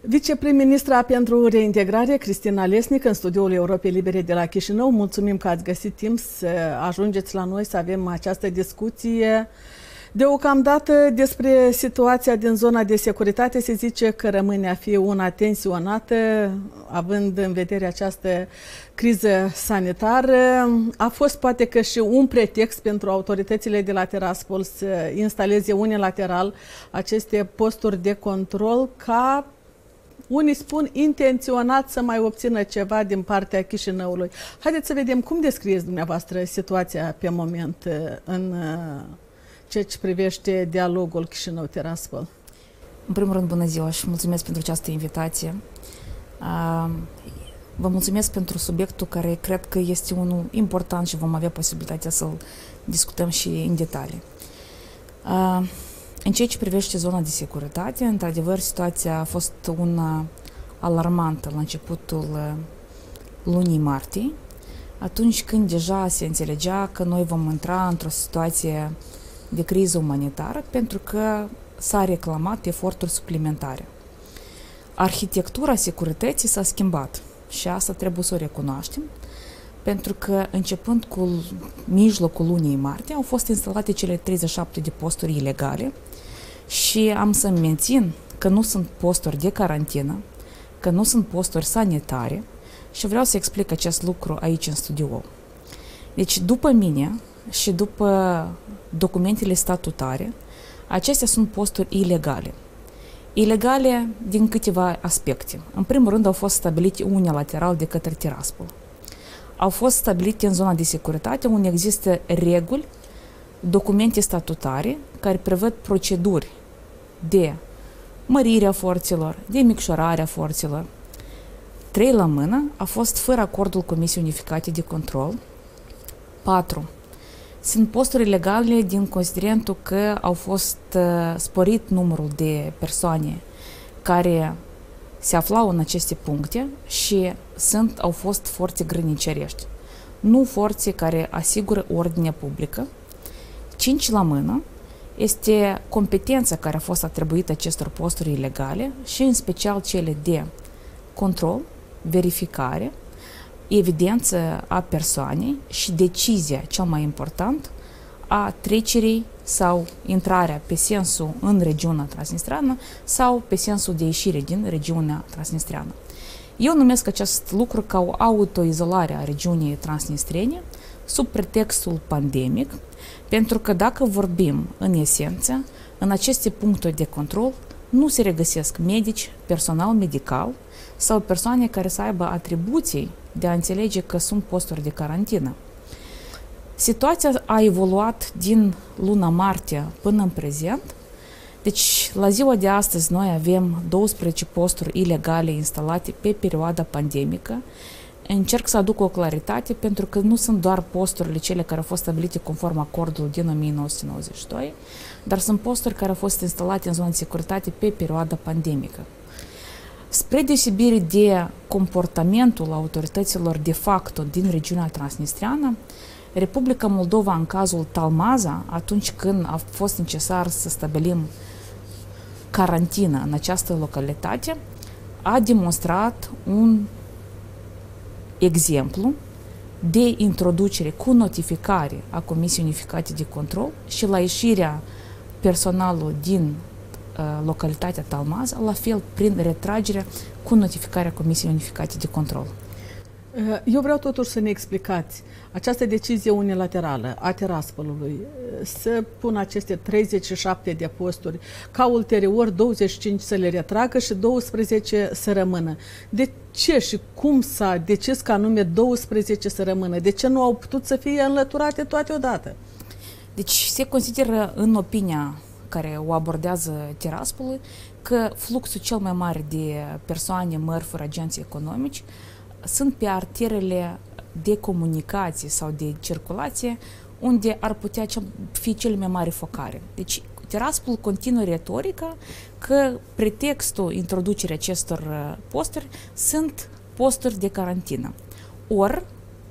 Viceprim-ministra pentru reintegrare, Cristina Lesnic, în studioul Europei Libere de la Chișinău. Mulțumim că ați găsit timp să ajungeți la noi, să avem această discuție. Deocamdată despre situația din zona de securitate se zice că rămâne a fi una tensionată, având în vedere această criză sanitară. A fost poate că și un pretext pentru autoritățile de la Tiraspol să instaleze unilateral aceste posturi de control ca unii spun intenționat să mai obțină ceva din partea Chișinăului. Haideți să vedem cum descrieți dumneavoastră situația pe moment uh, în uh, ceea ce privește dialogul Chișinău-Tiraspol. În primul rând, bună ziua și mulțumesc pentru această invitație. Vă mulțumesc pentru subiectul care cred că este unul important și vom avea posibilitatea să-l discutăm și în detalii. În ceea ce privește zona de securitate, într-adevăr, situația a fost una alarmantă la începutul uh, lunii martie, atunci când deja se înțelegea că noi vom intra într-o situație de criză umanitară pentru că s-a reclamat eforturi suplimentare. Arhitectura securității s-a schimbat și asta trebuie să o recunoaștem, pentru că începând cu mijlocul lunii martie au fost instalate cele 37 de posturi ilegale și am să mențin că nu sunt posturi de carantină, că nu sunt posturi sanitare și vreau să explic acest lucru aici în studio. Deci, după mine și după documentele statutare, acestea sunt posturi ilegale. Ilegale din câteva aspecte. În primul rând au fost stabilite unilateral de către Tiraspol. Au fost stabilite în zona de securitate unde există reguli, documente statutare care prevăd proceduri de mărirea forțelor, de micșorarea forțelor. Trei la mână a fost fără acordul Comisiei Unificate de Control. 4. Sunt posturi legale din considerentul că au fost uh, sporit numărul de persoane care se aflau în aceste puncte și sunt, au fost forțe grănicerești, nu forțe care asigură ordinea publică. 5 la mână este competența care a fost atribuită acestor posturi ilegale și în special cele de control, verificare, evidență a persoanei și decizia, cel mai important, a trecerii sau intrarea pe sensul în regiunea transnistreană sau pe sensul de ieșire din regiunea transnistreană. Eu numesc acest lucru ca o autoizolare a regiunii transnistrene sub pretextul pandemic, pentru că dacă vorbim în esență, în aceste puncte de control nu se regăsesc medici, personal medical sau persoane care să aibă atribuții de a înțelege că sunt posturi de carantină. Situația a evoluat din luna martie până în prezent, deci la ziua de astăzi noi avem 12 posturi ilegale instalate pe perioada pandemică, încerc să aduc o claritate pentru că nu sunt doar posturile cele care au fost stabilite conform acordului din 1992, dar sunt posturi care au fost instalate în zona de securitate pe perioada pandemică. Spre deosebire de comportamentul autorităților de facto din regiunea transnistreană, Republica Moldova, în cazul Talmaza, atunci când a fost necesar să stabilim carantină în această localitate, a demonstrat un exemplu de introducere cu notificare a Comisiei Unificate de Control și la ieșirea personalului din uh, localitatea Talmaz, la fel prin retragerea cu notificarea Comisiei Unificate de Control. Uh, eu vreau totuși să ne explicați această decizie unilaterală a Tiraspolului uh, să pună aceste 37 de posturi, ca ulterior 25 să le retragă și 12 să rămână. De ce și cum s-a decis ca anume 12 să rămână? De ce nu au putut să fie înlăturate toate odată? Deci se consideră în opinia care o abordează Tiraspolul că fluxul cel mai mare de persoane, mărfuri, agenții economici sunt pe arterele de comunicație sau de circulație unde ar putea fi cele mai mari focare. Deci Tiraspol continuă retorica că pretextul introducerii acestor uh, posturi sunt posturi de carantină. Ori,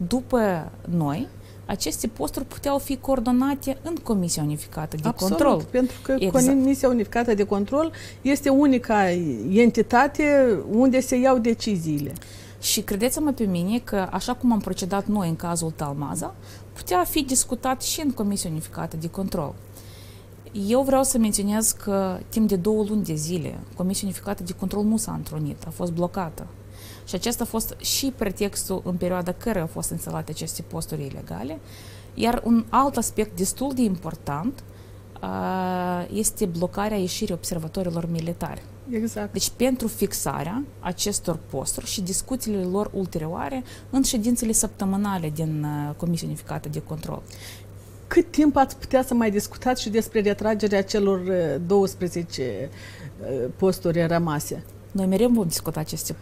după noi, aceste posturi puteau fi coordonate în Comisia Unificată de Absolut, Control. pentru că exact. Comisia Unificată de Control este unica entitate unde se iau deciziile. Și credeți-mă pe mine că, așa cum am procedat noi în cazul Talmaza, putea fi discutat și în Comisia Unificată de Control. Eu vreau să menționez că timp de două luni de zile Comisia Unificată de Control nu s-a întrunit, a fost blocată. Și acesta a fost și pretextul în perioada care au fost instalate aceste posturi ilegale. Iar un alt aspect destul de important este blocarea ieșirii observatorilor militari. Exact. Deci pentru fixarea acestor posturi și discuțiile lor ulterioare în ședințele săptămânale din Comisia Unificată de Control. Cât timp ați putea să mai discutați și despre retragerea celor 12 posturi rămase? Noi mereu vom discuta aceste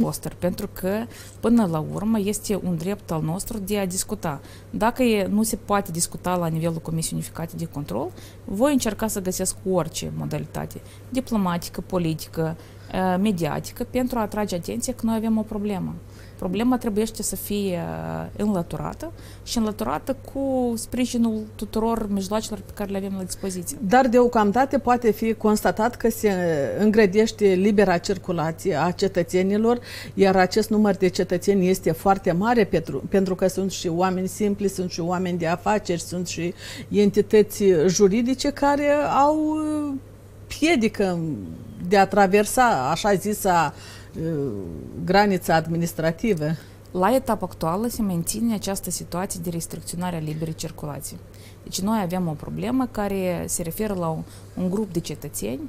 posturi, pentru că, până la urmă, este un drept al nostru de a discuta. Dacă e, nu se poate discuta la nivelul Comisiei Unificate de Control, voi încerca să găsesc orice modalitate, diplomatică, politică, mediatică, pentru a atrage atenție că noi avem o problemă. Problema trebuie să fie înlăturată și înlăturată cu sprijinul tuturor mijloacelor pe care le avem la dispoziție. Dar deocamdată poate fi constatat că se îngrădește libera circulație a cetățenilor, iar acest număr de cetățeni este foarte mare pentru, pentru că sunt și oameni simpli, sunt și oameni de afaceri, sunt și entități juridice care au piedică de a traversa așa zisa granița administrativă. La etapa actuală se menține această situație de restricționare a liberei circulații. Deci noi avem o problemă care se referă la un, un grup de cetățeni,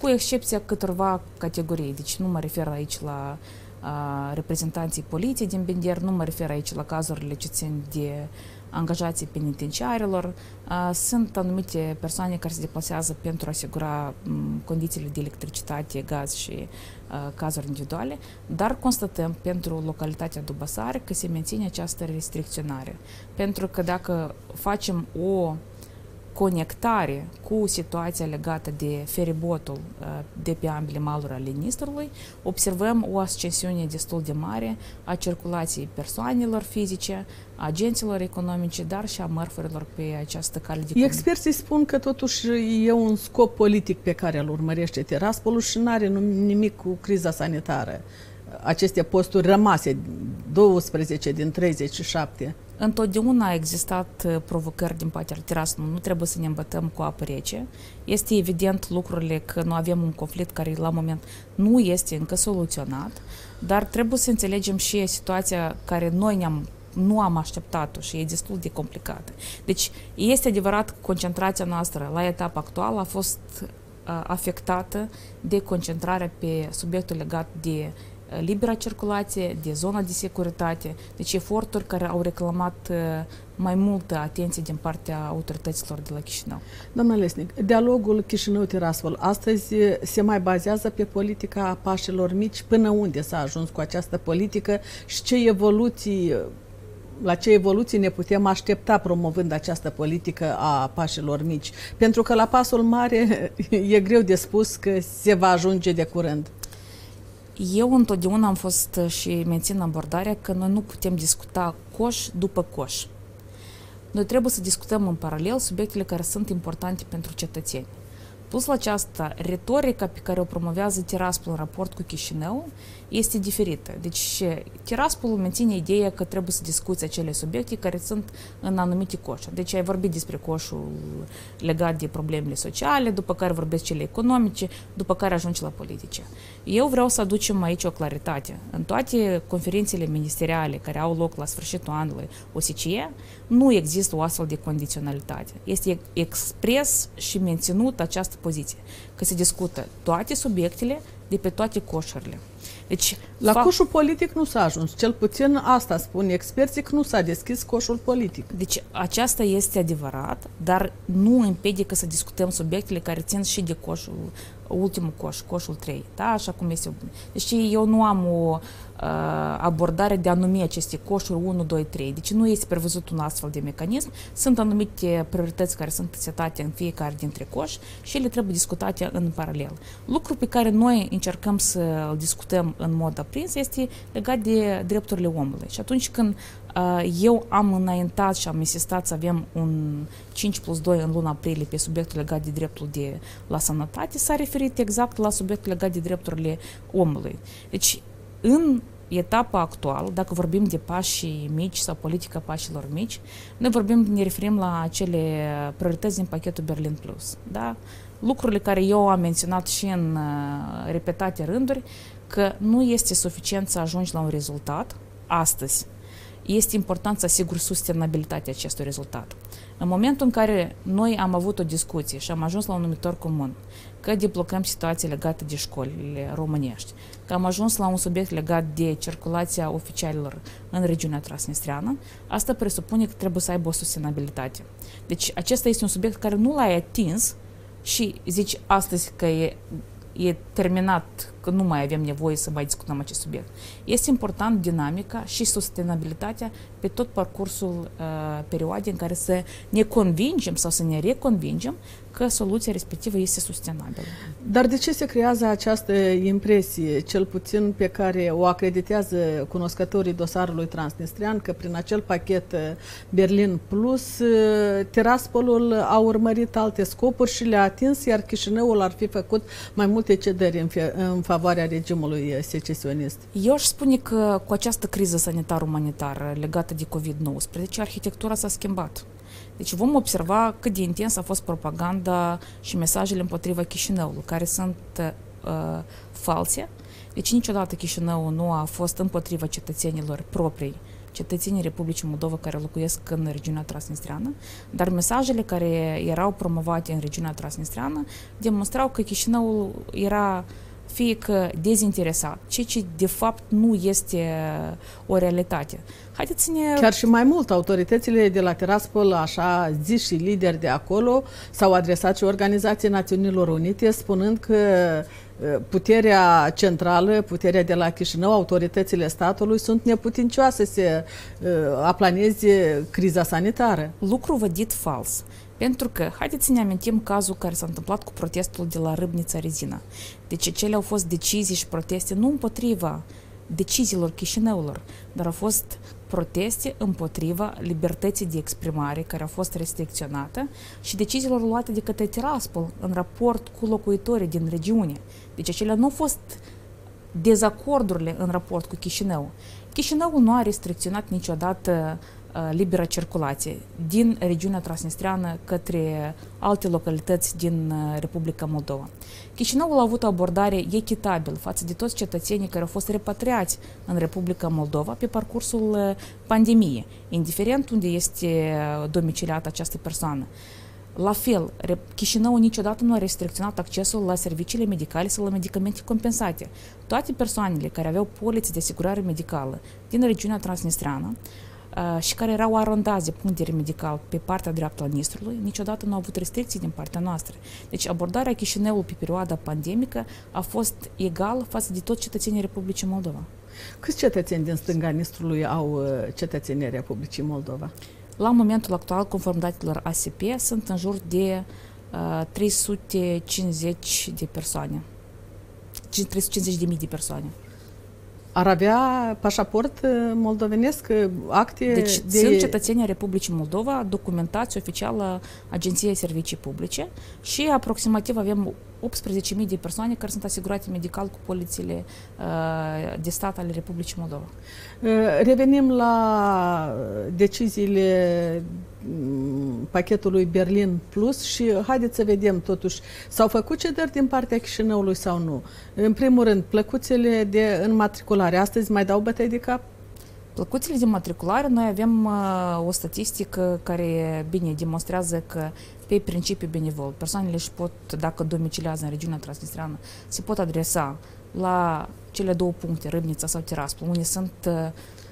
cu excepția câtorva categorii. Deci nu mă refer aici la a, reprezentanții poliției din Bender, nu mă refer aici la cazurile ce țin de angajații penitenciarilor. Sunt anumite persoane care se deplasează pentru a asigura condițiile de electricitate, gaz și cazuri individuale, dar constatăm pentru localitatea Dubasare că se menține această restricționare. Pentru că dacă facem o conectare cu situația legată de feribotul de pe ambele maluri ale Nistrului, observăm o ascensiune destul de mare a circulației persoanelor fizice, agenților economice, dar și a mărfurilor pe această cale de comunic. Experții spun că totuși e un scop politic pe care îl urmărește Tiraspolul și nu are nimic cu criza sanitară. Aceste posturi rămase, 12 din 37. Întotdeauna a existat uh, provocări din partea Tiraspolului, nu trebuie să ne îmbătăm cu apă rece. Este evident lucrurile că nu avem un conflict care la moment nu este încă soluționat, dar trebuie să înțelegem și situația care noi ne-am nu am așteptat-o și e destul de complicată. Deci este adevărat că concentrația noastră la etapa actuală a fost uh, afectată de concentrarea pe subiectul legat de uh, libera circulație, de zona de securitate, deci eforturi care au reclamat uh, mai multă atenție din partea autorităților de la Chișinău. Doamna Lesnic, dialogul Chișinău-Tiraspol astăzi se mai bazează pe politica pașilor mici. Până unde s-a ajuns cu această politică și ce evoluții la ce evoluții ne putem aștepta promovând această politică a pașilor mici? Pentru că la pasul mare e greu de spus că se va ajunge de curând. Eu întotdeauna am fost și mențin abordarea că noi nu putem discuta coș după coș. Noi trebuie să discutăm în paralel subiectele care sunt importante pentru cetățeni. Plus la aceasta, retorica pe care o promovează Tiraspol în raport cu Chișinău este diferită. Deci Tiraspol menține ideea că trebuie să discuți acele subiecte care sunt în anumite coșuri. Deci ai vorbit despre coșul legat de problemele sociale, după care vorbesc cele economice, după care ajungi la politice. Eu vreau să aducem aici o claritate. În toate conferințele ministeriale care au loc la sfârșitul anului OSCE, nu există o astfel de condiționalitate. Este expres și menținut această poziție, că se discută toate subiectele de pe toate coșurile. Deci, la fac... coșul politic nu s-a ajuns. Cel puțin asta spun experții că nu s-a deschis coșul politic. Deci aceasta este adevărat, dar nu împiedică să discutăm subiectele care țin și de coșul, ultimul coș, coșul 3, da? așa cum este. Deci eu nu am o abordare de a numi aceste coșuri 1, 2, 3. Deci nu este prevăzut un astfel de mecanism. Sunt anumite priorități care sunt setate în fiecare dintre coși și ele trebuie discutate în paralel. Lucru pe care noi încercăm să îl discutăm în mod aprins este legat de drepturile omului. Și atunci când Eu am înaintat și am insistat să avem un 5 plus 2 în luna aprilie pe subiectul legat de dreptul de la sănătate, s-a referit exact la subiectul legat de drepturile omului. Deci, în etapa actuală, dacă vorbim de pași mici sau politica pașilor mici, noi vorbim, ne referim la acele priorități din pachetul Berlin Plus. Da? Lucrurile care eu am menționat și în repetate rânduri, că nu este suficient să ajungi la un rezultat astăzi. Este important să asiguri sustenabilitatea acestui rezultat. În momentul în care noi am avut o discuție și am ajuns la un numitor comun, că deblocăm situații legate de școlile românești, că am ajuns la un subiect legat de circulația oficialilor în regiunea transnistreană, asta presupune că trebuie să aibă o sustenabilitate. Deci acesta este un subiect care nu l-ai atins și zici astăzi că e e terminat, că nu mai avem nevoie să mai discutăm acest subiect. Este important dinamica și sustenabilitatea pe tot parcursul uh, perioadei în care să ne convingem sau să ne reconvingem că soluția respectivă este sustenabilă. Dar de ce se creează această impresie, cel puțin pe care o acreditează cunoscătorii dosarului transnistrian, că prin acel pachet uh, Berlin Plus, uh, Tiraspolul a urmărit alte scopuri și le-a atins, iar Chișinăul ar fi făcut mai multe cedări în, în favoarea regimului uh, secesionist? Eu aș spune că cu această criză sanitar-umanitară legată de COVID-19, arhitectura s-a schimbat. Deci vom observa cât de intens a fost propaganda și mesajele împotriva Chișinăului, care sunt uh, false. Deci niciodată Chișinăul nu a fost împotriva cetățenilor proprii, cetățenii Republicii Moldova care locuiesc în regiunea transnistreană, dar mesajele care erau promovate în regiunea transnistreană demonstrau că Chișinăul era uh, fie că dezinteresat, ceea ce de fapt nu este o realitate. Haideți să ne... Chiar și mai mult, autoritățile de la Tiraspol, așa zis și lideri de acolo, s-au adresat și Organizației Națiunilor Unite, spunând că puterea centrală, puterea de la Chișinău, autoritățile statului sunt neputincioase să aplaneze criza sanitară. Lucru vădit fals. Pentru că, haideți să ne amintim cazul care s-a întâmplat cu protestul de la Râbnița Rezina. Deci cele au fost decizii și proteste nu împotriva deciziilor Chișinăulor, dar au fost proteste împotriva libertății de exprimare care au fost restricționate și deciziilor luate de către Tiraspol în raport cu locuitorii din regiune. Deci acelea nu au fost dezacordurile în raport cu Chișinău. Chișinăul nu a restricționat niciodată Uh, liberă circulație din regiunea transnistreană către alte localități din uh, Republica Moldova. Chișinăul a avut o abordare echitabilă față de toți cetățenii care au fost repatriați în Republica Moldova pe parcursul uh, pandemiei, indiferent unde este domiciliată această persoană. La fel, Chișinăul niciodată nu a restricționat accesul la serviciile medicale sau la medicamente compensate. Toate persoanele care aveau polițe de asigurare medicală din regiunea transnistreană și care erau arondați de punct de vedere medical pe partea dreaptă a Nistrului, niciodată nu au avut restricții din partea noastră. Deci abordarea Chișinăului pe perioada pandemică a fost egală față de toți cetățenii Republicii Moldova. Câți cetățeni din stânga Nistrului au cetățenii Republicii Moldova? La momentul actual, conform datelor ASP, sunt în jur de uh, 350 de persoane. 350 de mii de persoane ar avea pașaport uh, moldovenesc, uh, acte Deci de... sunt cetățenii Republicii Moldova, documentați oficial la Agenția Servicii Publice și aproximativ avem 18.000 de persoane care sunt asigurate medical cu polițiile uh, de stat ale Republicii Moldova. Uh, revenim la deciziile mm, pachetului Berlin Plus și haideți să vedem totuși, s-au făcut cedări din partea Chișinăului sau nu? În primul rând, plăcuțele de înmatriculare. Astăzi mai dau bătăi de cap? Plăcuțele de matriculare, noi avem uh, o statistică care, bine, demonstrează că pe principiu benevol, persoanele își pot, dacă domiciliază în regiunea transnistreană, se pot adresa la cele două puncte, Râbnița sau Tiraspol, unde sunt uh,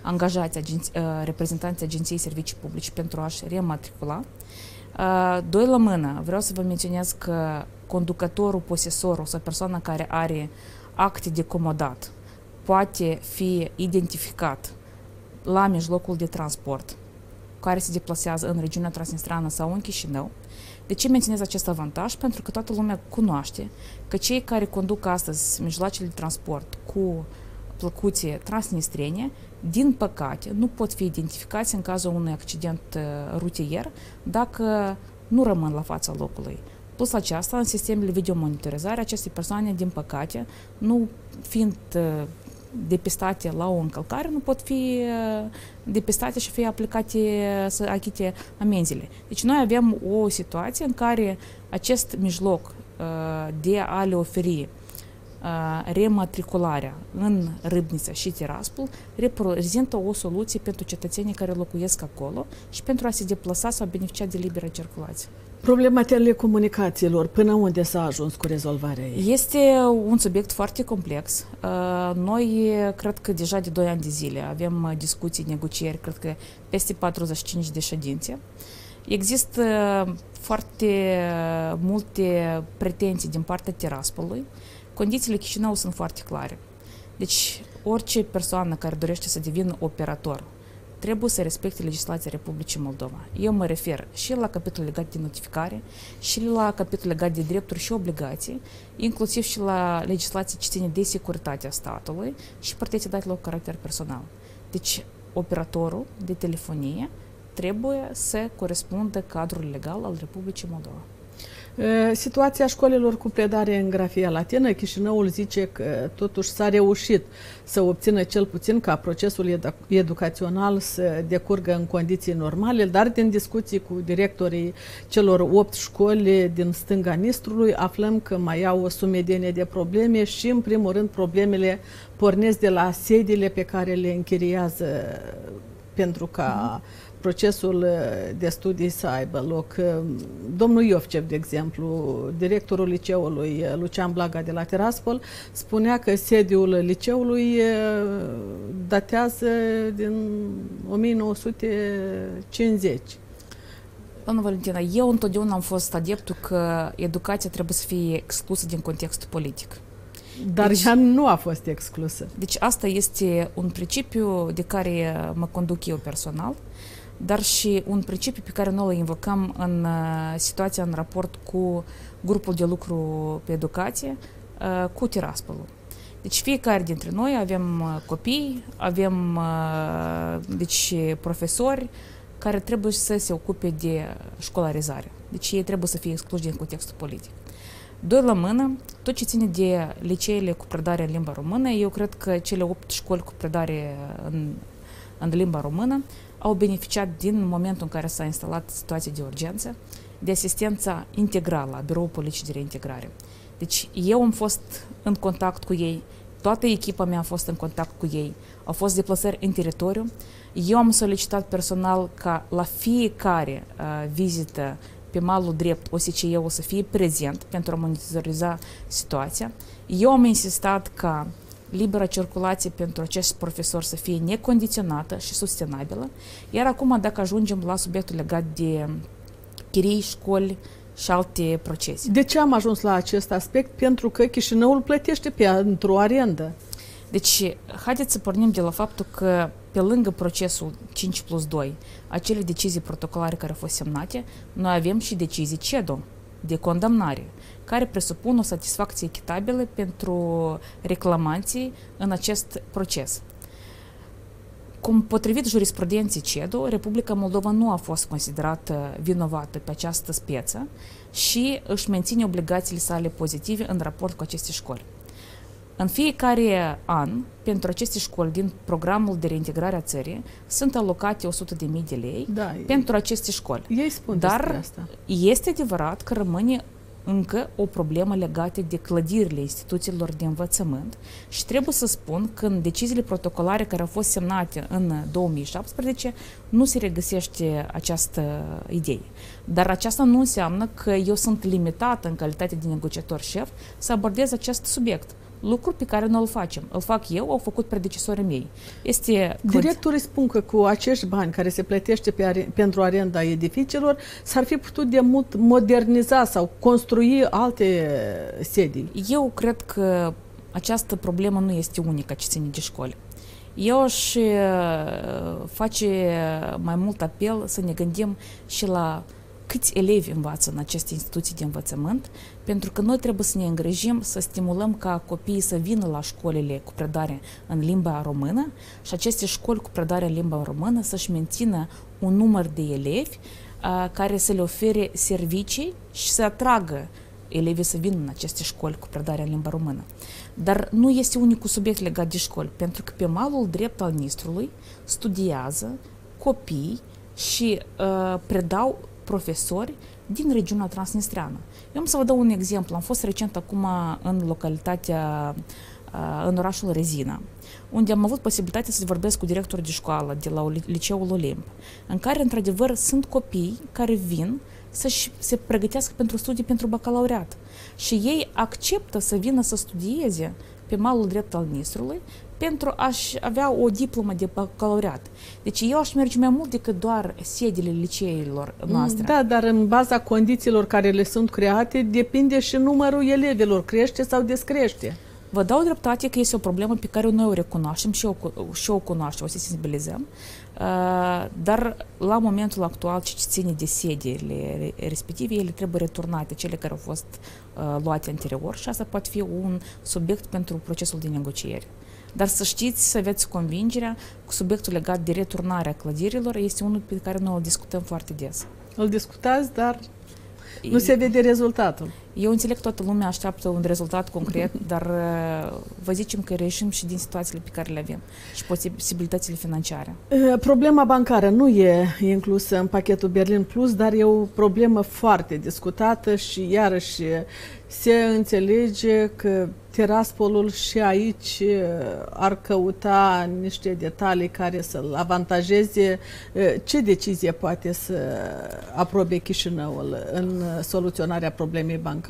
angajați agenți, uh, reprezentanții Agenției Servicii Publice pentru a-și rematricula. Uh, doi la mână, vreau să vă menționez că conducătorul, posesorul sau persoana care are acte de comodat poate fi identificat la mijlocul de transport care se deplasează în regiunea transnistrană sau în Chișinău. De ce menționez acest avantaj? Pentru că toată lumea cunoaște că cei care conduc astăzi mijloacele de transport cu plăcuțe transnistrene, din păcate, nu pot fi identificați în cazul unui accident rutier dacă nu rămân la fața locului. Plus aceasta, în sistemele videomonitorizare, aceste persoane, din păcate, nu fiind depistate la o încălcare, nu pot fi depistate și fi aplicate să achite amenziile. Deci noi avem o situație în care acest mijloc de a le oferi rematricularea în Râbnița și Tiraspol reprezintă o soluție pentru cetățenii care locuiesc acolo și pentru a se deplasa sau beneficia de liberă circulație. Problema telecomunicațiilor, până unde s-a ajuns cu rezolvarea ei? Este un subiect foarte complex. Noi, cred că deja de 2 ani de zile avem discuții, negocieri, cred că peste 45 de ședințe. Există foarte multe pretenții din partea Tiraspolului. Condițiile Chișinău sunt foarte clare. Deci, orice persoană care dorește să devină operator trebuie să respecte legislația Republicii Moldova. Eu mă refer și la capitolul legat de notificare, și la capitolul legat de drepturi și obligații, inclusiv și la legislație ce ține de securitatea statului și protecția datelor cu caracter personal. Deci, operatorul de telefonie trebuie să corespundă cadrul legal al Republicii Moldova. Situația școlilor cu predare în grafia latină, Chișinăul zice că totuși s-a reușit să obțină cel puțin ca procesul educațional să decurgă în condiții normale, dar din discuții cu directorii celor opt școli din stânga Nistrului aflăm că mai au o sumedenie de probleme și în primul rând problemele pornesc de la sediile pe care le închiriază pentru ca mm-hmm procesul uh, de studii să aibă loc. Uh, domnul Iovcev, de exemplu, directorul liceului uh, Lucian Blaga de la Tiraspol, spunea că sediul liceului datează din 1950. Doamna Valentina, eu întotdeauna am fost adeptul că educația trebuie să fie exclusă din contextul politic. Dar deci, ea nu a fost exclusă. Deci asta este un principiu de care mă conduc eu personal dar și un principiu pe care noi îl invocăm în uh, situația în raport cu grupul de lucru pe educație, uh, cu Tiraspolul. Deci fiecare dintre noi avem uh, copii, avem deci, profesori care trebuie să se ocupe de școlarizare. Deci ei trebuie să fie excluși din contextul politic. Doi la mână, tot ce ține de liceele cu predare în limba română, eu cred că cele opt școli cu predare în, în limba română au beneficiat din momentul în care s-a instalat situația de urgență de asistența integrală a Biroul Poliției de Reintegrare. Deci eu am fost în contact cu ei, toată echipa mea a fost în contact cu ei, au fost deplasări în teritoriu. Eu am solicitat personal ca la fiecare uh, vizită pe malul drept OSCE o să fie prezent pentru a monitoriza situația. Eu am insistat ca libera circulație pentru acest profesor să fie necondiționată și sustenabilă. Iar acum, dacă ajungem la subiectul legat de chirii, școli și alte procese. De ce am ajuns la acest aspect? Pentru că Chișinăul plătește pentru arendă. Deci, haideți să pornim de la faptul că pe lângă procesul 5 plus 2, acele decizii protocolare care au fost semnate, noi avem și decizii CEDO de condamnare care presupun o satisfacție echitabilă pentru reclamanții în acest proces. Cum potrivit jurisprudenței CEDO, Republica Moldova nu a fost considerată vinovată pe această speță și își menține obligațiile sale pozitive în raport cu aceste școli. În fiecare an, pentru aceste școli din programul de reintegrare a țării, sunt alocate 100.000 de lei da, pentru aceste școli. Ei spun Dar asta. este adevărat că rămâne încă o problemă legată de clădirile instituțiilor de învățământ și trebuie să spun că în deciziile protocolare care au fost semnate în 2017 nu se regăsește această idee. Dar aceasta nu înseamnă că eu sunt limitată în calitate de negociator șef să abordez acest subiect lucru pe care nu îl facem. Îl fac eu, au făcut predecesorii mei. Este Directorii spun că cu acești bani care se plătește pe are, pentru arenda edificiilor s-ar fi putut de mult moderniza sau construi alte sedii. Eu cred că această problemă nu este unică ce ține de școli. Eu aș uh, face mai mult apel să ne gândim și la câți elevi învață în aceste instituții de învățământ, pentru că noi trebuie să ne îngrijim, să stimulăm ca copiii să vină la școlile cu predare în limba română și aceste școli cu predare în limba română să-și mențină un număr de elevi uh, care să le ofere servicii și să atragă elevii să vină în aceste școli cu predare în limba română. Dar nu este unicul subiect legat de școli, pentru că pe malul drept al Nistrului studiază copii și uh, predau profesori din regiunea transnistreană. Eu am să vă dau un exemplu. Am fost recent acum în localitatea, în orașul Rezina, unde am avut posibilitatea să vorbesc cu directorul de școală de la Liceul Olimp, în care, într-adevăr, sunt copii care vin să se pregătească pentru studii pentru bacalaureat. Și ei acceptă să vină să studieze pe malul drept al Nistrului pentru a-și avea o diplomă de bacalaureat. Deci eu aș merge mai mult decât doar sediile liceilor noastre. Da, dar în baza condițiilor care le sunt create, depinde și numărul elevilor, crește sau descrește. Vă dau dreptate că este o problemă pe care noi o recunoaștem și o, și o cunoaștem, o să sensibilizăm, uh, dar la momentul actual ce ține de sediile respective, ele trebuie returnate, cele care au fost uh, luate anterior și asta poate fi un subiect pentru procesul de negociere. Dar să știți, să aveți convingerea că subiectul legat de returnarea clădirilor este unul pe care noi îl discutăm foarte des. Îl discutați, dar nu se vede rezultatul. Eu înțeleg toată lumea așteaptă un rezultat concret, dar uh, vă zicem că reieșim și din situațiile pe care le avem și posibilitățile financiare. Uh, problema bancară nu e inclusă în pachetul Berlin Plus, dar e o problemă foarte discutată și iarăși se înțelege că Tiraspolul și aici uh, ar căuta niște detalii care să-l avantajeze. Uh, ce decizie poate să aprobe Chișinăul în soluționarea problemei bancare?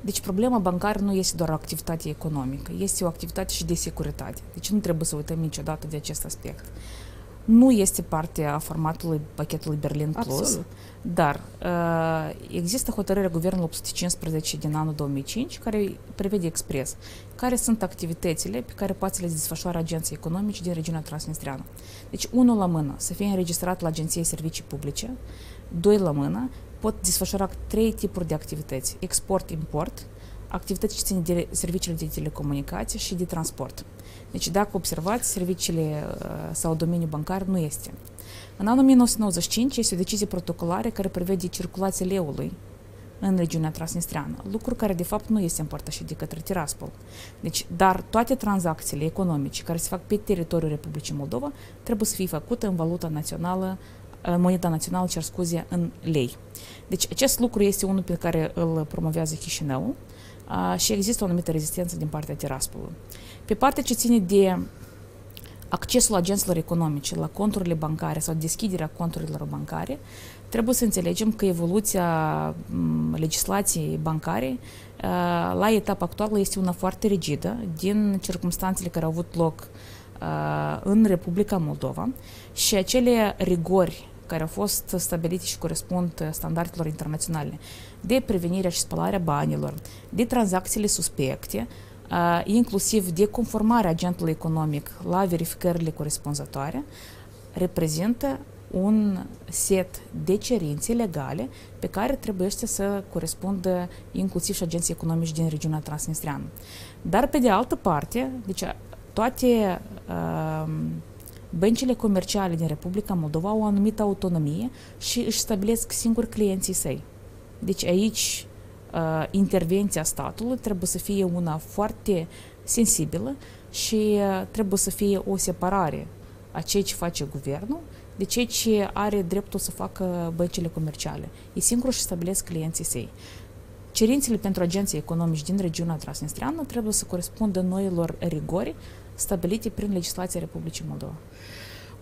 Deci problema bancară nu este doar o activitate economică, este o activitate și de securitate. Deci nu trebuie să uităm niciodată de acest aspect nu este parte a formatului pachetului Berlin Plus, Absolut. dar uh, există hotărârea Guvernului 815 din anul 2005 care prevede expres care sunt activitățile pe care poate să le desfășoară agenții economici din regiunea transnistreană. Deci, unul la mână, să fie înregistrat la Agenției Servicii Publice, doi la mână, pot desfășura trei tipuri de activități. Export-import, activități ce țin de serviciile de telecomunicații și de transport. Deci dacă observați, serviciile uh, sau domeniul bancar nu este. În anul 1995 este o decizie protocolare care prevede circulația leului în regiunea transnistreană, lucru care de fapt nu este împărtășit de către Tiraspol. Deci, dar toate tranzacțiile economice care se fac pe teritoriul Republicii Moldova trebuie să fie făcute în valuta națională, în moneda națională, cer scuze, în lei. Deci acest lucru este unul pe care îl promovează Chișinău și există o anumită rezistență din partea Tiraspolului. Pe partea ce ține de accesul agenților economice la conturile bancare sau deschiderea conturilor bancare, trebuie să înțelegem că evoluția legislației bancare la etapa actuală este una foarte rigidă din circumstanțele care au avut loc în Republica Moldova și acele rigori care au fost stabilite și corespund standardelor internaționale de prevenirea și spălarea banilor, de tranzacțiile suspecte, inclusiv de conformarea agentului economic la verificările corespunzătoare, reprezintă un set de cerințe legale pe care trebuie să corespundă inclusiv și agenții economici din regiunea transnistreană. Dar pe de altă parte, deci toate uh, băncile comerciale din Republica Moldova au o anumită autonomie și își stabilesc singur clienții săi. Deci aici uh, intervenția statului trebuie să fie una foarte sensibilă și uh, trebuie să fie o separare a ceea ce face guvernul de ceea ce are dreptul să facă băncile comerciale. Ei singur și stabilesc clienții săi. Cerințele pentru agenții economici din regiunea transnistreană trebuie să corespundă noilor rigori stabilite prin legislația Republicii Moldova.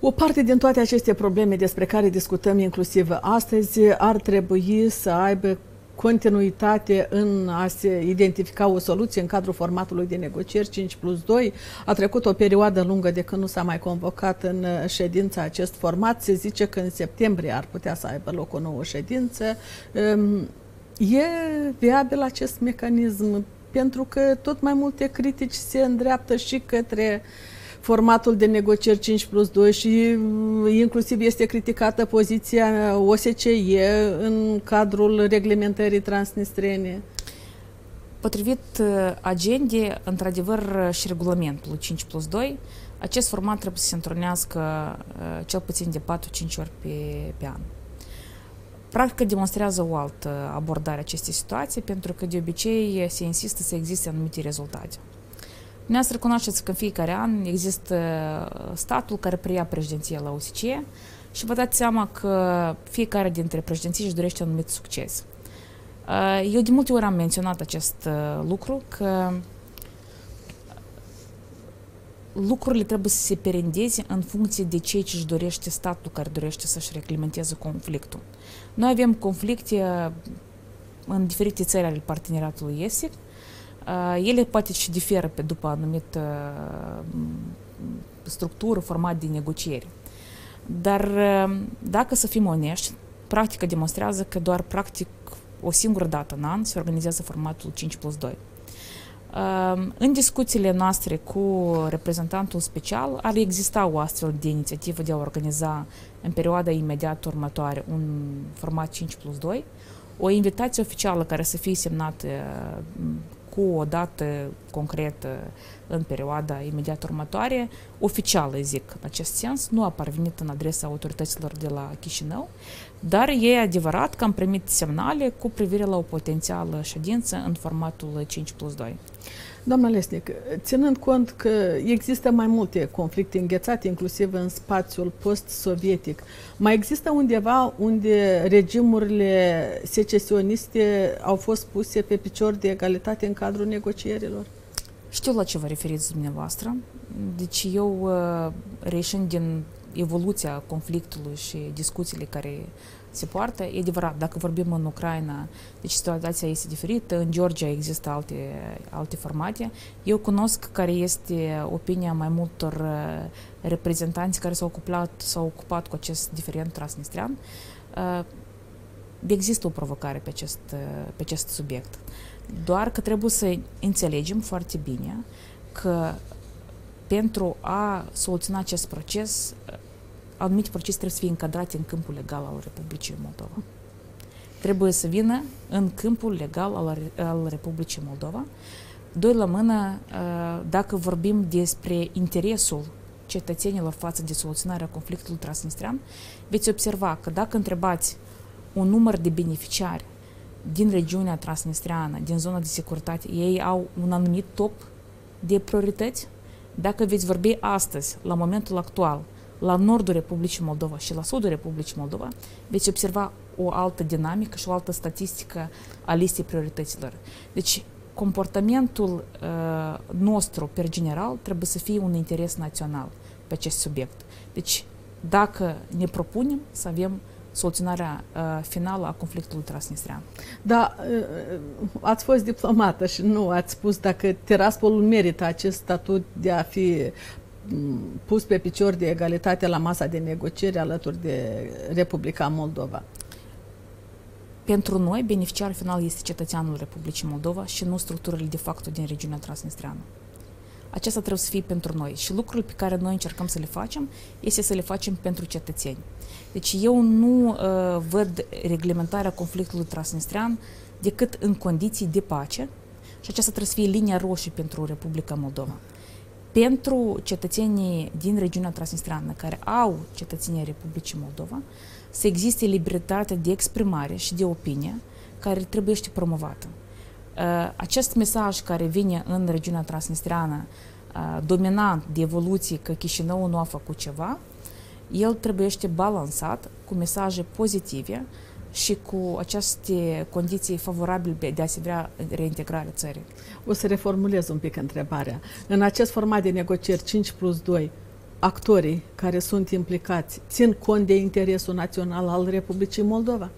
O parte din toate aceste probleme despre care discutăm inclusiv astăzi ar trebui să aibă continuitate în a se identifica o soluție în cadrul formatului de negocieri 5 plus 2. A trecut o perioadă lungă de când nu s-a mai convocat în ședința acest format. Se zice că în septembrie ar putea să aibă loc o nouă ședință. Ehm, e viabil acest mecanism pentru că tot mai multe critici se îndreaptă și către formatul de negocieri 5 plus 2 și inclusiv este criticată poziția OSCE în cadrul reglementării transnistrene. Potrivit agendei, într-adevăr, și regulamentul 5 plus 2, acest format trebuie să se întrunească cel puțin de 4-5 ori pe, pe an. Practica demonstrează o altă abordare a acestei situații, pentru că de obicei se insistă să existe anumite rezultate. să recunoașteți că în fiecare an există statul care preia președinția la OSCE și vă dați seama că fiecare dintre președinții își dorește un anumit succes. Eu de multe ori am menționat acest lucru, că lucrurile trebuie să se perindeze în funcție de ceea ce își dorește statul care dorește să-și reglementeze conflictul. Noi avem conflicte uh, în diferite țări ale parteneriatului estic. Uh, ele poate și diferă pe după anumită uh, structură, format de negocieri. Dar dacă să fim onești, practica demonstrează că doar practic o singură dată în an se organizează formatul 5 plus 2. În discuțiile noastre cu reprezentantul special ar exista o astfel de inițiativă de a organiza în perioada imediat următoare un format 5 plus 2, o invitație oficială care să fie semnată cu o dată concretă în perioada imediat următoare, oficială, zic, în acest sens, nu a parvenit în adresa autorităților de la Chișinău, dar e adevărat că am primit semnale cu privire la o potențială ședință în formatul 5 plus 2. Doamna Lesnic, ținând cont că există mai multe conflicte înghețate, inclusiv în spațiul post-sovietic, mai există undeva unde regimurile secesioniste au fost puse pe picior de egalitate în cadrul negocierilor? Știu la ce vă referiți dumneavoastră. Deci eu, uh, reieșind din evoluția conflictului și discuțiile care se poartă. E adevărat, dacă vorbim în Ucraina, deci situația este diferită, în Georgia există alte, alte formate. Eu cunosc care este opinia mai multor uh, reprezentanți care s-au ocupat, s-au ocupat cu acest diferent transnistrian. Uh, există o provocare pe acest, uh, pe acest subiect. Doar că trebuie să înțelegem foarte bine că pentru a soluționa acest proces anumite procese trebuie să fie încadrate în câmpul legal al Republicii Moldova. Trebuie să vină în câmpul legal al, al Republicii Moldova. Doi la mână, uh, dacă vorbim despre interesul cetățenilor față de soluționarea conflictului transnistrian, veți observa că dacă întrebați un număr de beneficiari din regiunea transnistriană, din zona de securitate, ei au un anumit top de priorități. Dacă veți vorbi astăzi, la momentul actual, la nordul Republicii Moldova și la sudul Republicii Moldova, veți observa o altă dinamică și o altă statistică a listei priorităților. Deci, comportamentul uh, nostru, per general, trebuie să fie un interes național pe acest subiect. Deci, dacă ne propunem să avem soluționarea uh, finală a conflictului transnistrian. Da, uh, ați fost diplomată și nu ați spus dacă Tiraspolul merită acest statut de a fi pus pe picior de egalitate la masa de negocieri alături de Republica Moldova. Pentru noi, beneficiar final este cetățeanul Republicii Moldova și nu structurile de facto din regiunea transnistreană. Aceasta trebuie să fie pentru noi și lucrurile pe care noi încercăm să le facem este să le facem pentru cetățeni. Deci eu nu uh, văd reglementarea conflictului transnistrean decât în condiții de pace și aceasta trebuie să fie linia roșie pentru Republica Moldova pentru cetățenii din regiunea transnistreană care au cetățenia Republicii Moldova să existe libertate de exprimare și de opinie care trebuie să promovată. Uh, acest mesaj care vine în regiunea transnistreană uh, dominant de evoluție că Chișinău nu a făcut ceva, el trebuie balansat cu mesaje pozitive și cu aceste condiții favorabile de a se vrea reintegrarea țării. O să reformulez un pic întrebarea. În acest format de negocieri 5 plus 2, actorii care sunt implicați țin cont de interesul național al Republicii Moldova?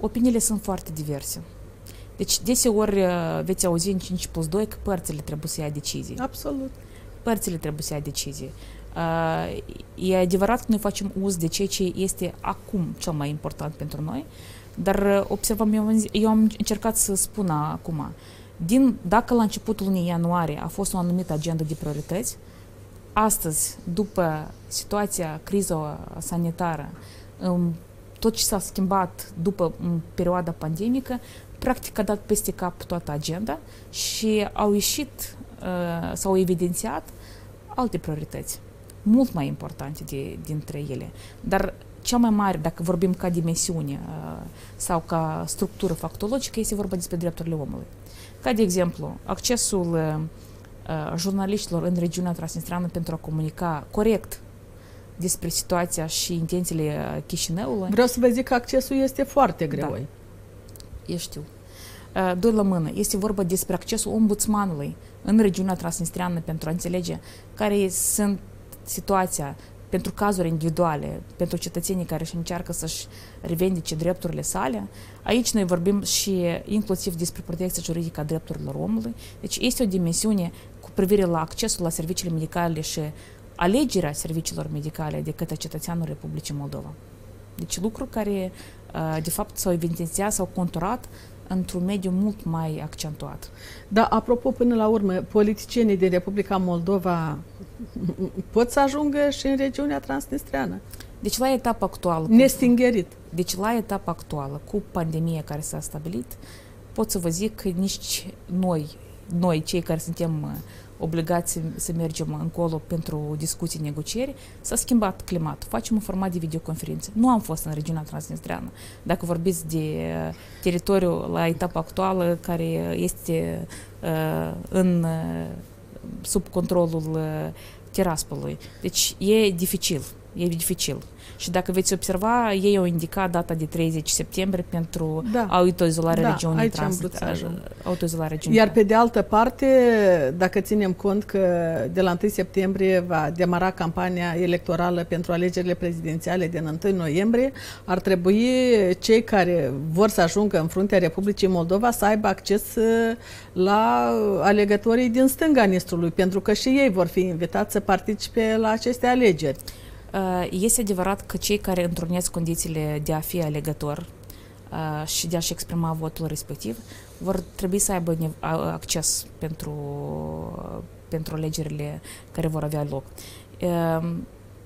Opiniile sunt foarte diverse. Deci, deseori uh, veți auzi în 5 plus 2 că părțile trebuie să ia decizii. Absolut. Părțile trebuie să ia decizii. Uh, e adevărat că noi facem uz de ceea ce este acum cel mai important pentru noi, dar uh, observăm, eu, eu am încercat să spun acum, din, dacă la începutul lunii ianuarie a fost o anumită agendă de priorități, astăzi, după situația, criza sanitară, tot ce s-a schimbat după perioada pandemică, practic a dat peste cap toată agenda și au ieșit, uh, s-au evidențiat alte priorități, mult mai importante de, dintre ele. Dar cea mai mare, dacă vorbim ca dimensiune uh, sau ca structură factologică, este vorba despre drepturile omului. Ca de exemplu, accesul uh, jurnaliștilor în regiunea transnistreană pentru a comunica corect despre situația și intențiile Chișinăului. Vreau să vă zic că accesul este foarte greu. Da. Eu știu. Doi la mână. Este vorba despre accesul ombudsmanului în regiunea transnistreană pentru a înțelege care sunt situația pentru cazuri individuale, pentru cetățenii care își încearcă să-și revendice drepturile sale. Aici noi vorbim și inclusiv despre protecția juridică a drepturilor omului. Deci este o dimensiune cu privire la accesul la serviciile medicale și alegerea serviciilor medicale de către cetățeanul Republicii Moldova. Deci lucruri care, de fapt, s-au evidențiat, s-au conturat într-un mediu mult mai accentuat. Da, apropo, până la urmă, politicienii din Republica Moldova pot să ajungă și în regiunea transnistreană. Deci la etapa actuală... Nestingerit. Deci la etapa actuală, cu pandemia care s-a stabilit, pot să vă zic că nici noi, noi cei care suntem obligați să, să mergem încolo pentru discuții, negocieri, s-a schimbat climatul. Facem un format de videoconferințe. Nu am fost în regiunea transnistreană. Dacă vorbiți de uh, teritoriul la etapa actuală care este uh, în, uh, sub controlul uh, Tiraspolului. Deci e dificil. E dificil. Și dacă veți observa, ei au indicat data de 30 septembrie pentru da. autoizolarea da, regiunii trans, autoizolarea regiunii. Iar pe de altă parte, dacă ținem cont că de la 1 septembrie va demara campania electorală pentru alegerile prezidențiale din 1 noiembrie, ar trebui cei care vor să ajungă în fruntea Republicii Moldova să aibă acces uh, la alegătorii din stânga Nistrului, pentru că și ei vor fi invitați să participe la aceste alegeri. Uh, este adevărat că cei care întrunesc condițiile de a fi alegător uh, și de a-și exprima votul respectiv vor trebui să aibă acces pentru, pentru alegerile care vor avea loc. Uh,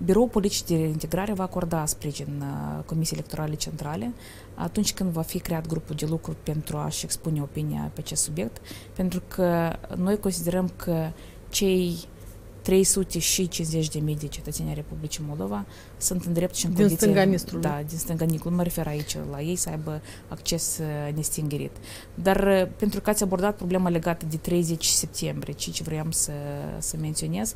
Biroul Politic de Integrare va acorda sprijin Comisiei Electorale Centrale atunci când va fi creat grupul de lucru pentru a-și expune opinia pe acest subiect, pentru că noi considerăm că cei 350 de mii de cetățeni ai Republicii Moldova sunt în drept și în din condiție... Stânga Nistrului. Da, din stânga Nistrului. Mă refer aici la ei să aibă acces uh, nestingerit. Dar uh, pentru că ați abordat problema legată de 30 septembrie, ce vreau să, să menționez,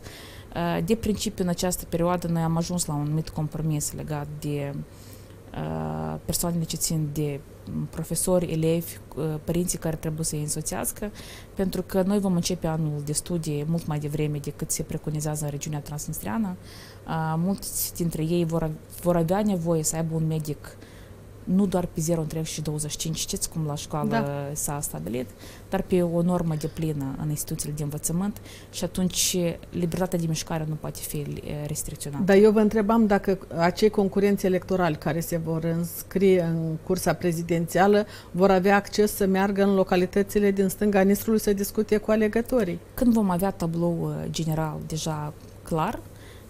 uh, de principiu în această perioadă noi am ajuns la un anumit compromis legat de persoanele ce țin de profesori, elevi, părinții care trebuie să îi însoțească, pentru că noi vom începe anul de studii mult mai devreme decât se preconizează în regiunea transnistriană. Mulți dintre ei vor, vor avea nevoie să aibă un medic nu doar pe 0 întreg și 25, știți cum la școală da. s-a stabilit, dar pe o normă de plină în instituțiile de învățământ și atunci libertatea de mișcare nu poate fi restricționată. Dar eu vă întrebam dacă acei concurenți electorali care se vor înscrie în cursa prezidențială vor avea acces să meargă în localitățile din stânga Nistrului să discute cu alegătorii. Când vom avea tablou uh, general deja clar,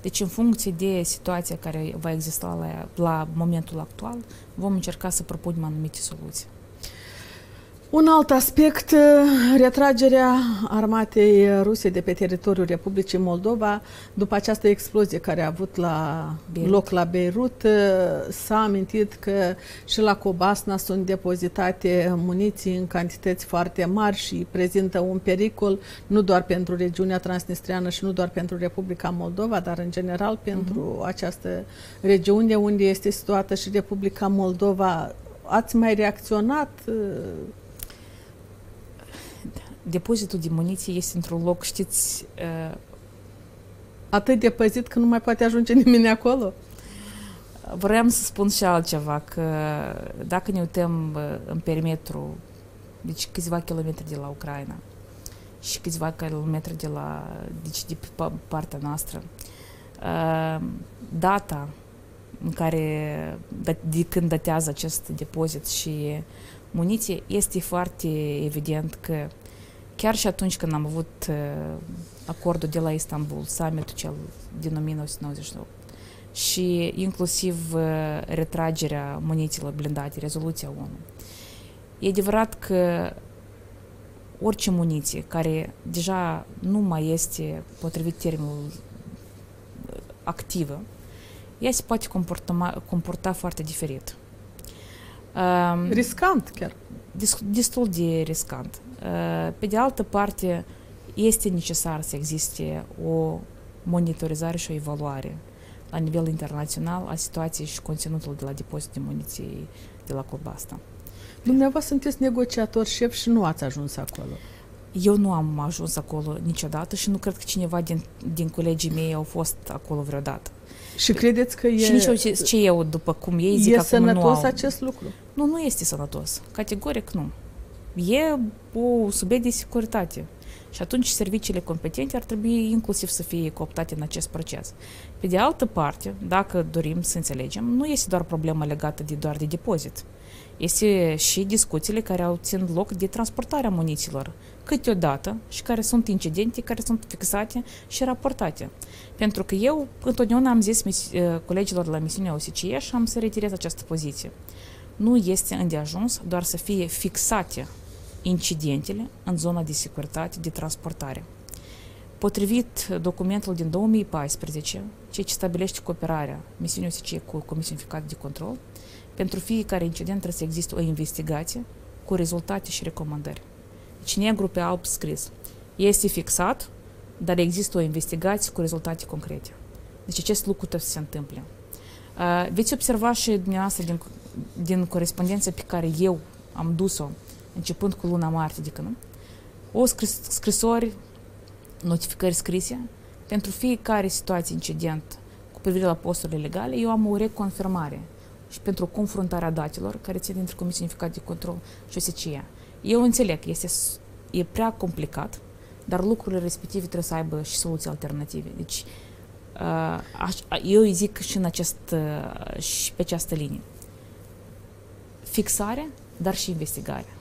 deci, în funcție de situația care va exista la, la momentul actual, vom încerca să propunem anumite soluții. Un alt aspect, uh, retragerea armatei ruse de pe teritoriul Republicii Moldova după această explozie care a avut la Beirut. loc la Beirut. Uh, s-a amintit că și la Cobasna sunt depozitate muniții în cantități foarte mari și prezintă un pericol nu doar pentru regiunea transnistriană și nu doar pentru Republica Moldova, dar în general pentru uh-huh. această regiune unde este situată și Republica Moldova. Ați mai reacționat uh, depozitul de muniție este într-un loc, știți... Uh, Atât de păzit că nu mai poate ajunge nimeni acolo? Vreau să spun și altceva, că dacă ne uităm uh, în perimetru, deci câțiva kilometri de la Ucraina și câțiva kilometri de la, deci de pe partea noastră, uh, data în care, de când datează acest depozit și muniție, este foarte evident că chiar și atunci când am avut uh, acordul de la Istanbul, summitul cel din 1998, și inclusiv uh, retragerea munițiilor blindate, rezoluția 1. E adevărat că orice muniție care deja nu mai este potrivit termenul activă, ea se poate comporta, comporta foarte diferit. Um, riscant chiar. Destul de riscant. Uh, pe de altă parte, este necesar să existe o monitorizare și o evaluare la nivel internațional a situației și conținutul de la depozit de muniții de la Club asta. Dumneavoastră sunteți negociator șef și nu ați ajuns acolo. Eu nu am ajuns acolo niciodată și nu cred că cineva din, din colegii mei au fost acolo vreodată. Și credeți că e... Și nici eu, ce eu, după cum ei zic e acum, sănătos nu au... acest lucru? Nu, nu este sănătos. Categoric nu. E o subiect de securitate. Și atunci serviciile competente ar trebui inclusiv să fie cooptate în acest proces. Pe de altă parte, dacă dorim să înțelegem, nu este doar problema legată de doar de depozit. Este și discuțiile care au ținut loc de transportarea muniților, câteodată, și care sunt incidente, care sunt fixate și raportate. Pentru că eu întotdeauna am zis uh, colegilor la misiunea OSCE și am să retirez această poziție. Nu este îndeajuns doar să fie fixate incidentele în zona de securitate de transportare. Potrivit documentul din 2014, ce stabilește cooperarea misiunii OSCE cu Comisia Unificată de Control, pentru fiecare incident trebuie să existe o investigație cu rezultate și recomandări. Deci negru pe alb scris. Este fixat, dar există o investigație cu rezultate concrete. Deci acest lucru trebuie să se întâmple. Uh, veți observa și dumneavoastră din, din corespondența pe care eu am dus-o începând cu luna martie, adică nu? O scris, scrisori, notificări scrise, pentru fiecare situație, incident cu privire la posturile legale, eu am o reconfirmare și pentru confruntarea datelor care țin între Comisia Unificată de Control și OSCE. Eu înțeleg, este, e prea complicat, dar lucrurile respective trebuie să aibă și soluții alternative. Deci, uh, eu îi zic și, în acest, uh, și pe această linie. Fixare, dar și investigare.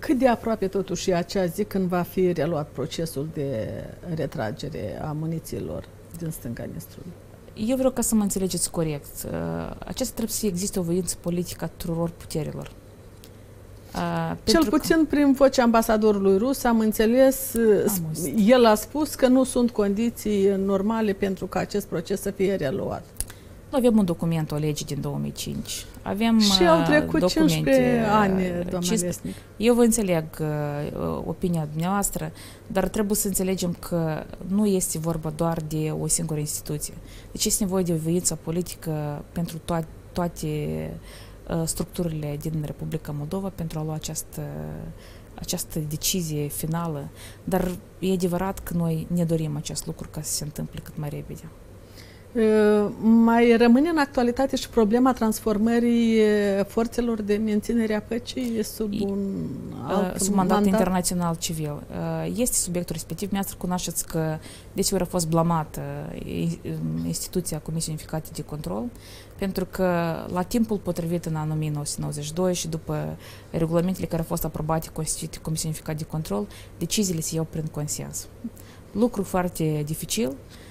Cât de aproape totuși e acea zi când va fi reluat procesul de retragere a munițiilor din stânga Nistrului? Eu vreau ca să mă înțelegeți corect. Uh, Acesta trebuie să existe o voință politică a tuturor puterilor. Uh, Cel puțin că... prin vocea ambasadorului rus am înțeles, am el a spus că nu sunt condiții normale pentru ca acest proces să fie reluat. Nu avem un document, o lege din 2005. Avem și au trecut documente, 15 ani, doamna Lesnic. Eu vă înțeleg uh, opinia dumneavoastră, dar trebuie să înțelegem că nu este vorba doar de o singură instituție. Deci este nevoie de o voință politică pentru to- toate uh, structurile din Republica Moldova pentru a lua această această decizie finală, dar e adevărat că noi ne dorim acest lucru ca să se întâmple cât mai repede. Mai rămâne în actualitate și problema transformării forțelor de menținere a păcii sub un alt sub mandat, mandat internațional civil. Este subiectul respectiv. Mi-ați cunoașteți că deseori a fost blamată instituția Comisiei Unificate de Control pentru că la timpul potrivit în anul 1992 și după regulamentele care au fost aprobate constituite Comisiei Unificate de Control, deciziile se iau prin consens. Lucru foarte dificil, Uh,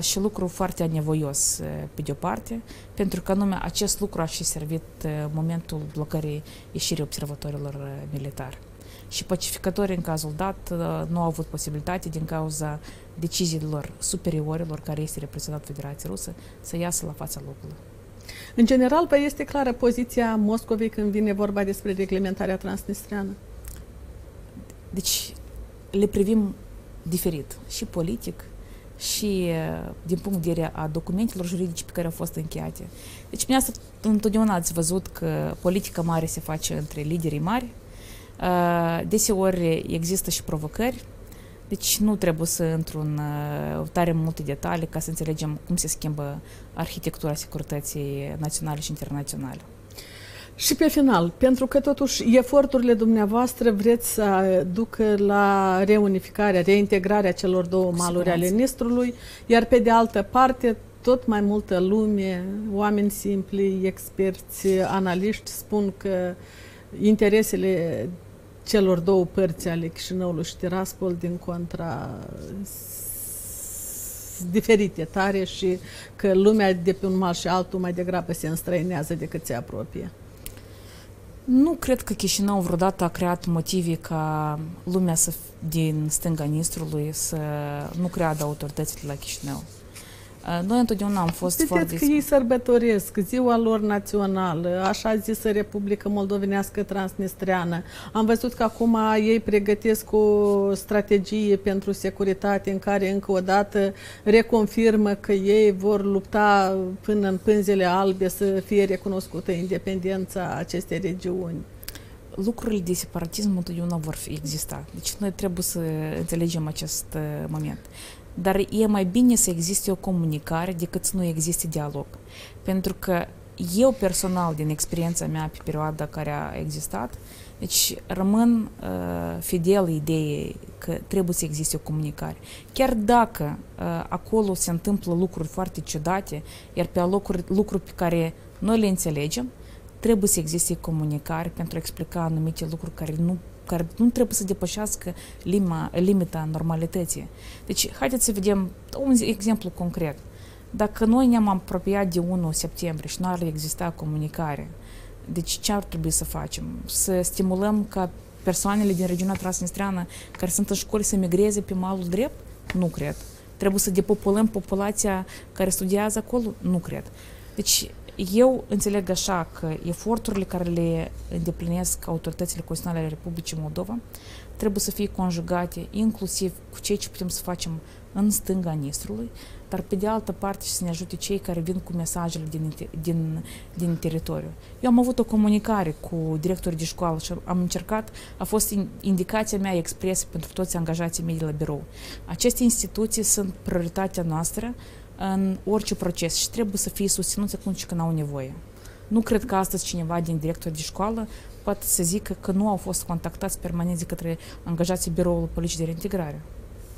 și lucru foarte anevoios uh, pe de-o parte, pentru că anume acest lucru a și servit uh, momentul blocării ieșirii observatorilor militari. Și pacificatorii în cazul dat nu au avut posibilitate din cauza deciziilor superiorilor care este reprezentat Federația Rusă să iasă la fața locului. În general, vă este clară poziția Moscovei când vine vorba despre reglementarea transnistreană? Deci, le privim diferit, și politic, și din punct de vedere a documentelor juridice pe care au fost încheiate. Deci, mine asta întotdeauna ați văzut că politica mare se face între liderii mari. Deseori există și provocări, deci nu trebuie să intru în tare multe detalii ca să înțelegem cum se schimbă arhitectura securității naționale și internaționale. Și pe final, pentru că totuși eforturile dumneavoastră vreți să ducă la reunificarea, reintegrarea celor două maluri ale Nistrului, iar pe de altă parte tot mai multă lume, oameni simpli, experți, analiști spun că interesele celor două părți ale Chișinăului și Tiraspol din contra diferite tare și că lumea de pe un mal și altul mai degrabă se înstrăinează decât se apropie. Nu cred că Chișinău vreodată a creat motive ca lumea să, din stânga Nistrului să nu creadă autoritățile la Chișinău. Noi întotdeauna am fost Vedeți foarte... că ei sărbătoresc ziua lor națională, așa zisă Republică Moldovenească Transnistreană. Am văzut că acum ei pregătesc o strategie pentru securitate în care încă o dată reconfirmă că ei vor lupta până în pânzele albe să fie recunoscută independența acestei regiuni lucrurile de separatism întotdeauna vor fi exista. Deci noi trebuie să înțelegem acest moment. Dar e mai bine să existe o comunicare decât să nu existe dialog. Pentru că eu personal, din experiența mea pe perioada care a existat, deci rămân uh, fidel ideii că trebuie să existe o comunicare. Chiar dacă uh, acolo se întâmplă lucruri foarte ciudate, iar pe lucruri, lucruri pe care noi le înțelegem, trebuie să existe comunicare pentru a explica anumite lucruri care nu care nu trebuie să depășească lima, limita normalității. Deci, haideți să vedem un exemplu concret. Dacă noi ne-am apropiat de 1 septembrie și nu ar exista comunicare, deci ce ar trebui să facem? Să stimulăm ca persoanele din regiunea transnistreană care sunt în școli să migreze pe malul drept? Nu cred. Trebuie să depopulăm populația care studiază acolo? Nu cred. Deci eu înțeleg așa că eforturile care le îndeplinesc autoritățile constituționale ale Republicii Moldova trebuie să fie conjugate inclusiv cu ceea ce putem să facem în stânga Nistrului, dar pe de altă parte și să ne ajute cei care vin cu mesajele din, din, din teritoriu. Eu am avut o comunicare cu directorii de școală și am încercat, a fost indicația mea expresă pentru toți angajații mei de la birou. Aceste instituții sunt prioritatea noastră în orice proces și trebuie să fie susținuți atunci când au nevoie. Nu cred că astăzi cineva din director de școală poate să zică că nu au fost contactați permanent de către angajații biroului poliției de reintegrare.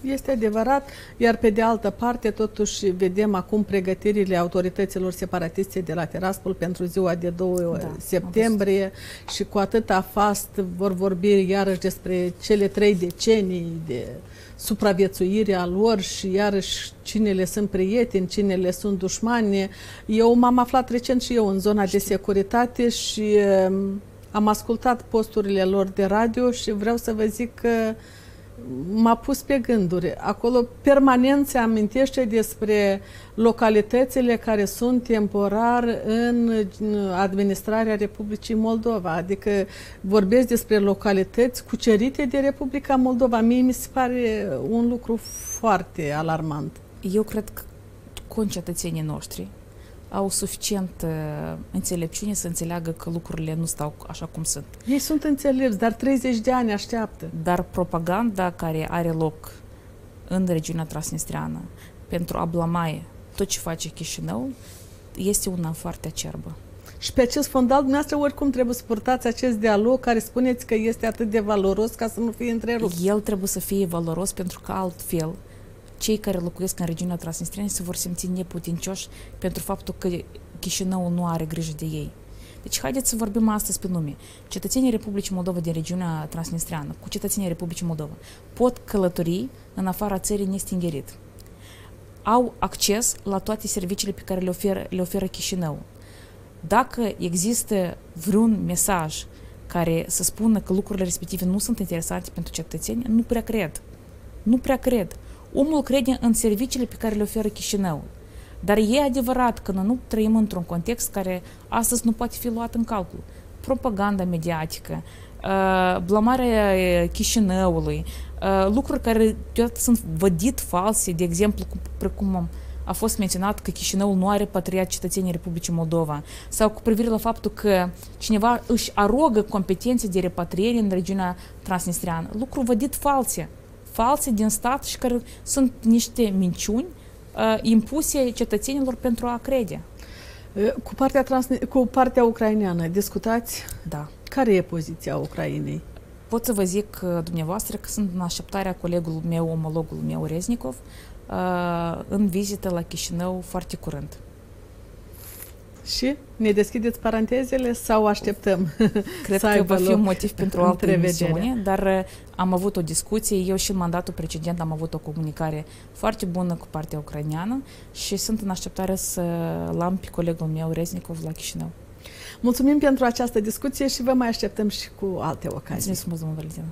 Este adevărat, iar pe de altă parte, totuși, vedem acum pregătirile autorităților separatiste de la Tiraspol pentru ziua de 2 da, septembrie și cu atâta fast vor vorbi iarăși despre cele trei decenii de supraviețuire a lor și iarăși cine le sunt prieteni, cine le sunt dușmani. Eu m-am aflat recent și eu în zona de securitate și um, am ascultat posturile lor de radio și vreau să vă zic că m-a pus pe gânduri. Acolo permanent se amintește despre localitățile care sunt temporar în administrarea Republicii Moldova. Adică vorbesc despre localități cucerite de Republica Moldova. Mie mi se pare un lucru foarte alarmant. Eu cred că concetățenii noștri au suficient uh, înțelepciune să înțeleagă că lucrurile nu stau așa cum sunt. Ei sunt înțelepți, dar 30 de ani așteaptă. Dar propaganda care are loc în regiunea transnistreană pentru a blamaie tot ce face Chișinău este una foarte acerbă. Și pe acest fondal, dumneavoastră, oricum trebuie să purtați acest dialog care spuneți că este atât de valoros ca să nu fie întrerupt. El trebuie să fie valoros pentru că altfel cei care locuiesc în regiunea Transnistria se vor simți neputincioși pentru faptul că Chișinău nu are grijă de ei. Deci haideți să vorbim astăzi pe nume. Cetățenii Republicii Moldova din regiunea transnistreană cu cetățenii Republicii Moldova pot călători în afara țării nestingerit. Au acces la toate serviciile pe care le oferă, le oferă Chișinău. Dacă există vreun mesaj care să spună că lucrurile respective nu sunt interesante pentru cetățeni, nu prea cred. Nu prea cred. Omul crede în serviciile pe care le oferă Chișinău. Dar e adevărat că noi nu trăim într-un context care astăzi nu poate fi luat în calcul. Propaganda mediatică, uh, blamarea uh, Chișinăului, uh, lucruri care deodată sunt vădit false, de exemplu, precum a fost menționat că Chișinăul nu are repatriat cetățenii Republicii Moldova sau cu privire la faptul că cineva își arogă competențe de repatriere în regiunea transnistreană. Lucru vădit false false din stat și care sunt niște minciuni uh, impuse cetățenilor pentru a crede. Uh, cu partea, trans, cu partea ucraineană discutați? Da. Care e poziția Ucrainei? Pot să vă zic uh, dumneavoastră că sunt în așteptarea colegului meu, omologul meu, Reznikov, uh, în vizită la Chișinău foarte curând. Și ne deschideți parantezele sau așteptăm Cred să că aibă va fi loc un motiv pentru o altă întrevedere? emisiune, dar uh, am avut o discuție, eu și în mandatul precedent am avut o comunicare foarte bună cu partea ucraineană și sunt în așteptare să l-am pe colegul meu, Reznikov, la Chișinău. Mulțumim pentru această discuție și vă mai așteptăm și cu alte ocazii. Mulțumesc frumos, domnul Valentina.